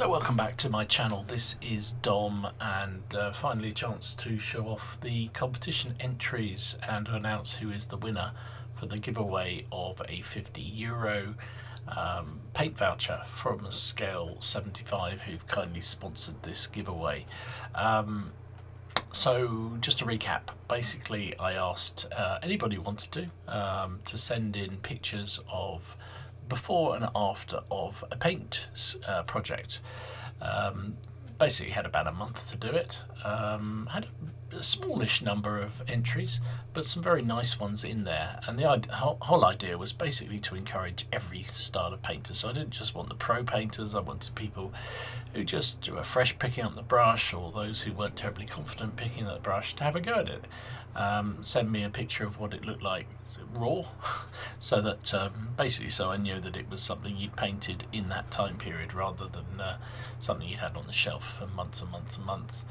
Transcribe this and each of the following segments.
So welcome back to my channel. This is Dom and uh, finally a chance to show off the competition entries and announce who is the winner for the giveaway of a 50 euro um, paint voucher from Scale 75 who've kindly sponsored this giveaway. Um, so just to recap, basically I asked uh, anybody who wanted to um, to send in pictures of before and after of a paint uh, project. Um, basically had about a month to do it. Um, had a, a, smallish number of entries, but some very nice ones in there. And the whole idea was basically to encourage every style of painter. So I didn't just want the pro painters, I wanted people who just were fresh picking up the brush or those who weren't terribly confident picking up the brush to have a go at it. Um, send me a picture of what it looked like raw. So that um, basically so I knew that it was something you'd painted in that time period rather than uh, something you'd had on the shelf for months and months and months.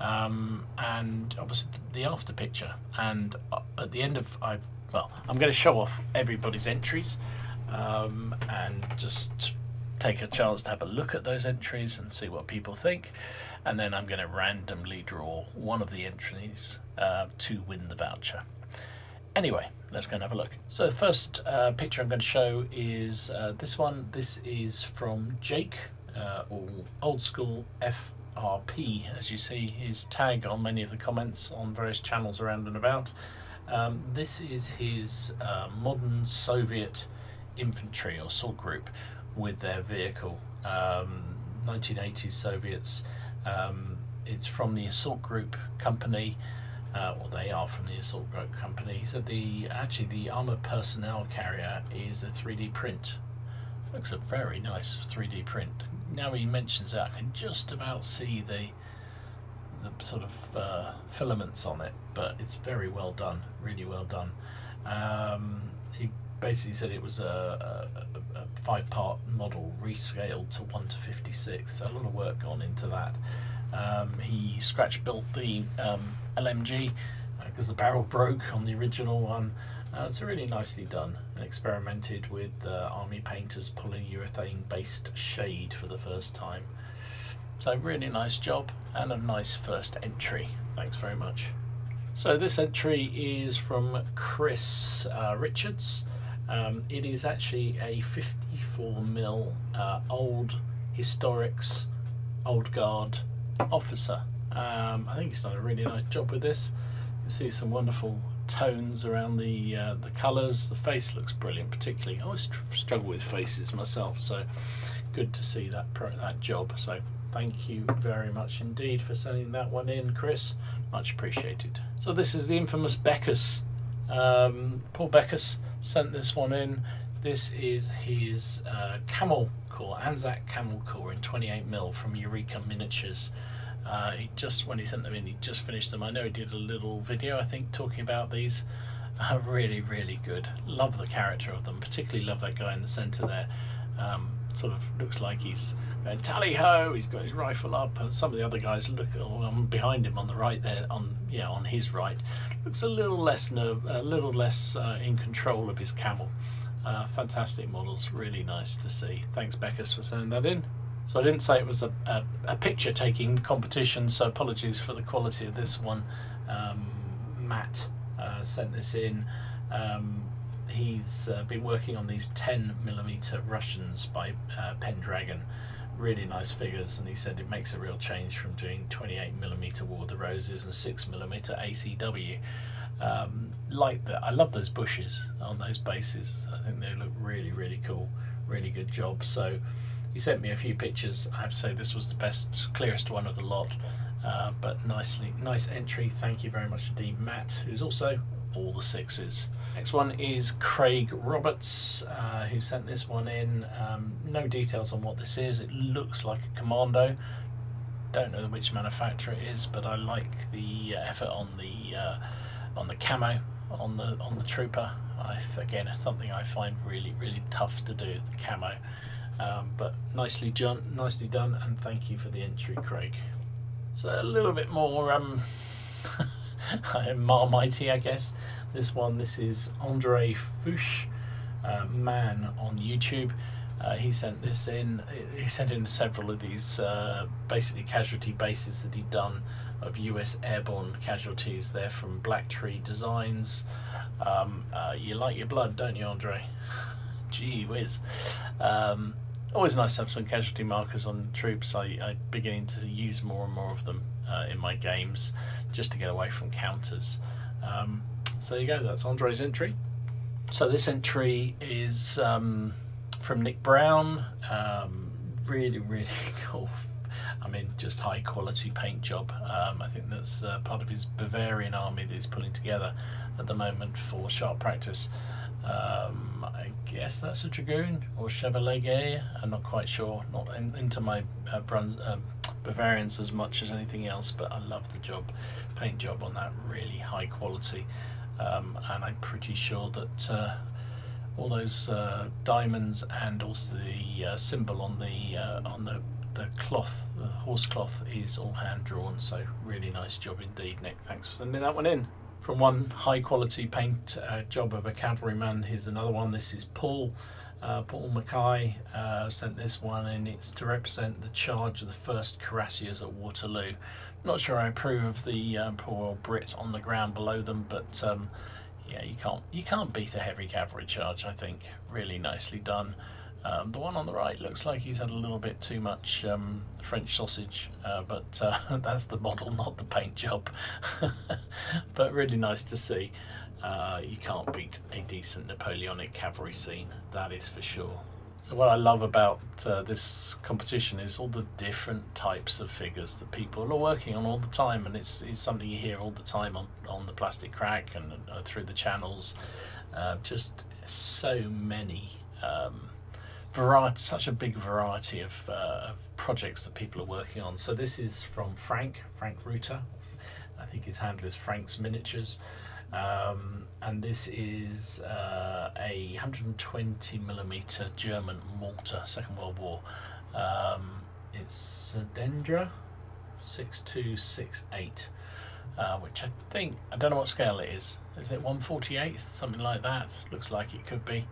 Um, and obviously the after picture. And uh, at the end of I've well I'm going to show off everybody's entries um, and just take a chance to have a look at those entries and see what people think. And then I'm going to randomly draw one of the entries uh, to win the voucher Anyway, let's go and have a look. So the first uh, picture I'm going to show is uh, this one. This is from Jake, uh, or old school FRP, as you see his tag on many of the comments on various channels around and about. Um, this is his uh, modern Soviet infantry or assault group with their vehicle. Um, 1980s Soviets. Um, it's from the assault group company uh, or they are from the assault group company. He said the actually the armored personnel carrier is a 3D print. Looks a very nice 3D print. Now he mentions it, I can just about see the the sort of uh, filaments on it, but it's very well done, really well done. Um, he basically said it was a, a, a five-part model rescaled to 1 to 56. A lot of work gone into that. Um, he scratch built the um, LMG because uh, the barrel broke on the original one. Uh, it's really nicely done and experimented with uh, army painters polyurethane based shade for the first time. So really nice job and a nice first entry. Thanks very much. So this entry is from Chris uh, Richards. Um, it is actually a 54 mil uh, old historics old guard officer um, I think he's done a really nice job with this. You see some wonderful tones around the uh, the colours. The face looks brilliant, particularly. I always struggle with faces myself, so good to see that that job. So thank you very much indeed for sending that one in, Chris. Much appreciated. So this is the infamous Beckus. Um, Paul Beckus sent this one in. This is his uh, Camel Corps, Anzac Camel Corps in 28mm from Eureka Miniatures. Uh, he just when he sent them in, he just finished them. I know he did a little video, I think, talking about these. Uh, really, really good. Love the character of them. Particularly love that guy in the centre there. Um, sort of looks like he's going tally ho. He's got his rifle up, and some of the other guys look um, behind him on the right there. On yeah, on his right, looks a little less nerve, a little less uh, in control of his camel. Uh, fantastic models, really nice to see. Thanks, Beckus, for sending that in. So I didn't say it was a, a, a picture taking competition, so apologies for the quality of this one. Um, Matt uh, sent this in. Um, he's uh, been working on these 10 millimeter Russians by uh, Pendraken. Really nice figures, and he said it makes a real change from doing 28 millimeter War of the Roses and 6 millimeter ACW. Um, like that, I love those bushes on those bases. I think they look really, really cool. Really good job. So he sent me a few pictures. I have to say this was the best, clearest one of the lot. Uh, but nicely, nice entry. Thank you very much indeed, Matt, who's also all the sixes. Next one is Craig Roberts, uh, who sent this one in. Um, no details on what this is. It looks like a Commando. Don't know which manufacturer it is, but I like the uh, effort on the uh, on the camo on the on the trooper. I, again, something I find really really tough to do. The camo. Um, but nicely done, nicely done, and thank you for the entry, Craig. So a little bit more um, Marmitey, I guess. This one, this is Andre Fouche, uh, man on YouTube. Uh, he sent this in. He sent in several of these uh, basically casualty bases that he'd done of US airborne casualties. They're from Black Tree Designs. Um, uh, you like your blood, don't you, Andre? Gee whiz. Um, always nice to have some casualty markers on troops. I, I'm beginning to use more and more of them uh, in my games just to get away from counters. Um, so there you go, that's Andre's entry. So this entry is um, from Nick Brown. Um, really, really cool. I mean, just high quality paint job. Um, I think that's uh, part of his Bavarian army that he's pulling together at the moment for sharp practice. Um, guess that's a Dragoon or Chevalier. I'm not quite sure. Not in, into my uh, Brun, um, Bavarians as much as anything else, but I love the job, paint job on that. Really high quality, um, and I'm pretty sure that uh, all those uh, diamonds and also the uh, symbol on the uh, on the the cloth, the horse cloth, is all hand drawn. So really nice job indeed, Nick. Thanks for sending that one in from one high quality paint uh, job of a cavalryman. Here's another one. This is Paul. Uh, Paul Mackay uh, sent this one and it's to represent the charge of the first cuirassiers at Waterloo. Not sure I approve of the uh, poor old Brit on the ground below them, but um, yeah, you can't you can't beat a heavy cavalry charge. I think really nicely done. Um, the one on the right looks like he's had a little bit too much um, French sausage, uh, but uh, that's the model, not the paint job. but really nice to see. Uh, you can't beat a decent Napoleonic cavalry scene, that is for sure. So what I love about uh, this competition is all the different types of figures that people are working on all the time, and it's, it's something you hear all the time on, on the Plastic Crack and uh, through the channels. Uh, just so many um, variety, such a big variety of, uh, of, projects that people are working on. So this is from Frank, Frank Reuter. I think his handle is Frank's Miniatures. Um, and this is uh, a 120 millimeter German mortar, Second World War. Um, it's a Dendra 6268, uh, which I think, I don't know what scale it is. Is it 148th? Something like that. Looks like it could be.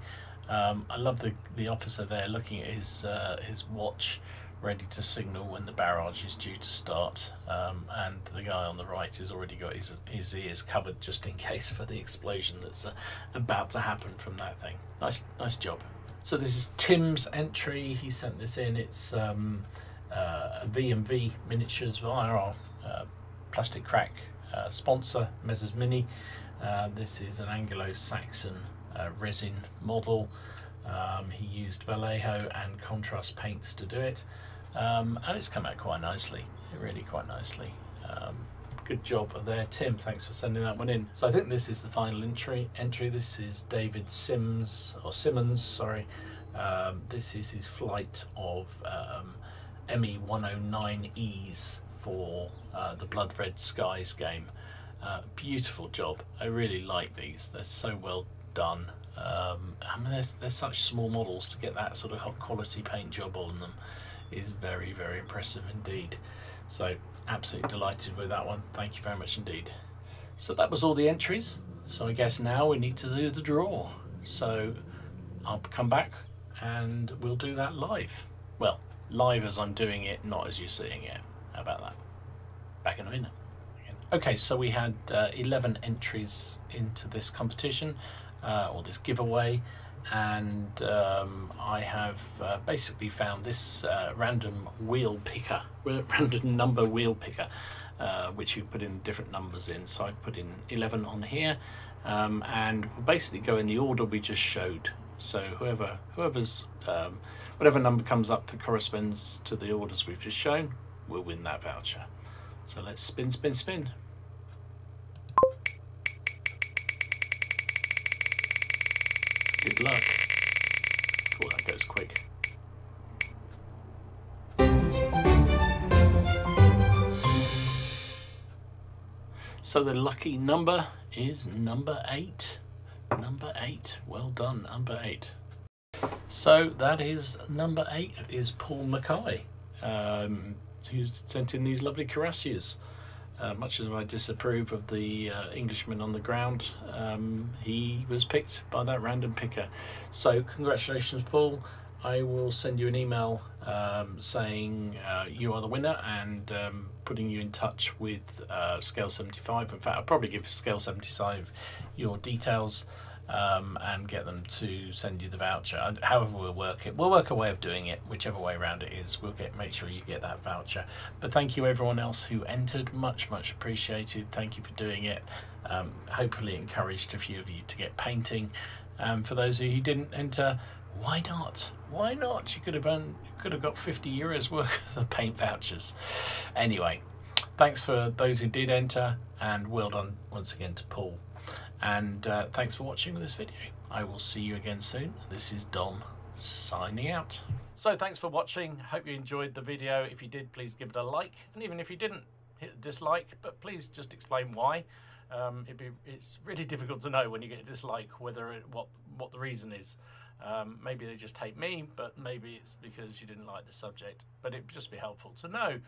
Um, I love the the officer there looking at his uh, his watch, ready to signal when the barrage is due to start, um, and the guy on the right has already got his his ears covered just in case for the explosion that's uh, about to happen from that thing. Nice nice job. So this is Tim's entry. He sent this in. It's um, uh, V&V miniatures via our uh, plastic crack uh, sponsor, Mezers Mini. Uh, this is an Anglo-Saxon resin model. Um, he used Vallejo and contrast paints to do it, um, and it's come out quite nicely, really quite nicely. Um, good job there, Tim. Thanks for sending that one in. So I think this is the final entry. Entry. This is David Sims or Simmons. Sorry. Um, this is his flight of um, ME 109Es for uh, the Blood Red Skies game. Uh, beautiful job. I really like these. They're so well done. Um, I mean, they're, they're such small models to get that sort of hot quality paint job on them is very, very impressive indeed. So, absolutely delighted with that one. Thank you very much indeed. So that was all the entries. So I guess now we need to do the draw. So I'll come back and we'll do that live. Well, live as I'm doing it, not as you're seeing it. How about that? Back in a minute. Okay, so we had uh, 11 entries into this competition uh, or this giveaway and um, I have uh, basically found this uh, random wheel picker, random number wheel picker, uh, which you put in different numbers in. So I put in 11 on here, um, and we'll basically go in the order we just showed. So whoever, whoever's, um, whatever number comes up to corresponds to the orders we've just shown, will win that voucher. So let's spin, spin, spin. Good luck. Oh, that goes quick. So the lucky number is number eight. Number eight. Well done, number eight. So that is number eight is Paul Mackay, um, who's sent in these lovely cuirassiers. Uh, much as I disapprove of the uh, Englishman on the ground, um, he was picked by that random picker. So congratulations, Paul. I will send you an email um, saying uh, you are the winner and um, putting you in touch with uh, Scale 75. In fact, I'll probably give Scale 75 your details um, and get them to send you the voucher. However, we'll work it. We'll work a way of doing it, whichever way around it is. We'll get make sure you get that voucher. But thank you everyone else who entered. Much much appreciated. Thank you for doing it. Um, hopefully encouraged a few of you to get painting. Um, for those of you who didn't enter, why not? Why not? You could have earned, you could have got 50 euros worth of paint vouchers. Anyway, thanks for those who did enter, and well done once again to Paul. And uh, thanks for watching this video. I will see you again soon. This is Dom signing out. So thanks for watching. Hope you enjoyed the video. If you did, please give it a like. And even if you didn't, hit the dislike, but please just explain why. Um, be, it's really difficult to know when you get a dislike whether it, what what the reason is. Um, maybe they just hate me, but maybe it's because you didn't like the subject. But it'd just be helpful to know.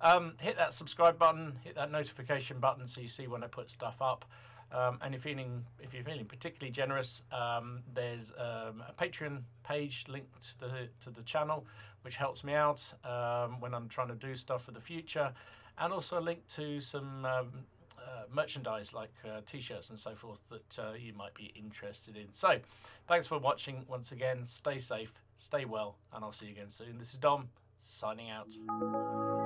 Um, hit that subscribe button, hit that notification button so you see when I put stuff up. Um, and if you're feeling if you're feeling particularly generous, um, there's um, a Patreon page linked to the to the channel, which helps me out um, when I'm trying to do stuff for the future, and also a link to some um, uh, merchandise like uh, t-shirts and so forth that uh, you might be interested in. So, thanks for watching once again. Stay safe, stay well, and I'll see you again soon. This is Dom signing out.